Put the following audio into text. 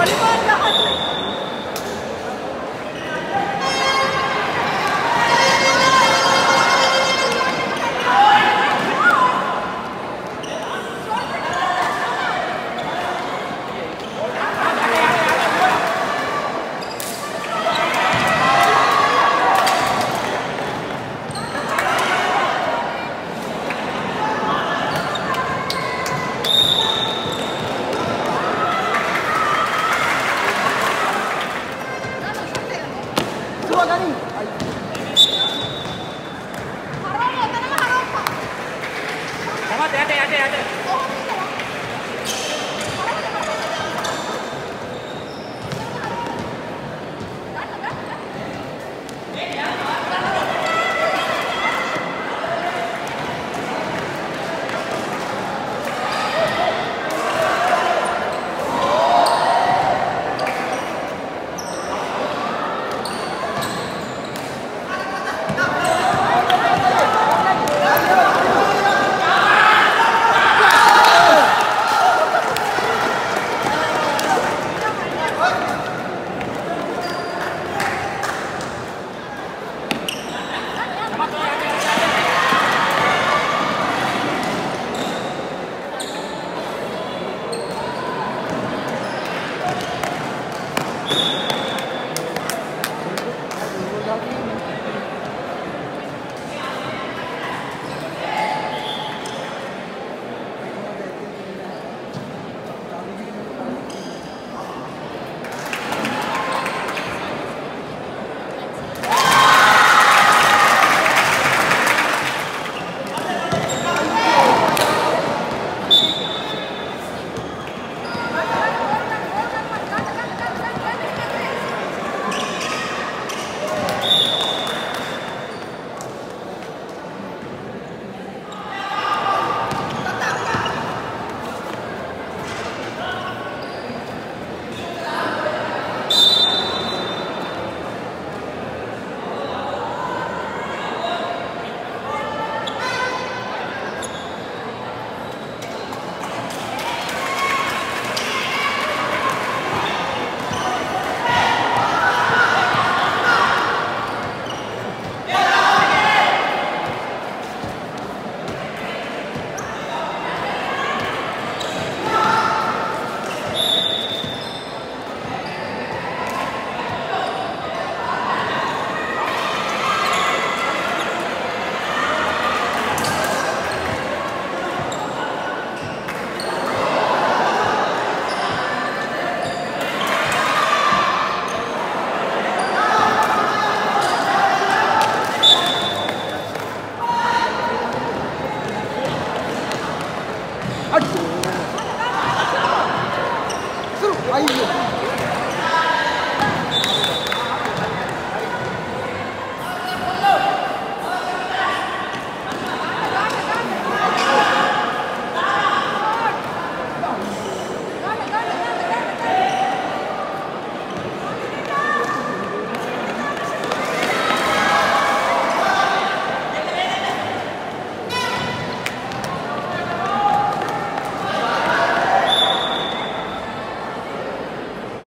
ボールボールの Harap, tenang harap. Harap, ada, ada, ada. 哎呦！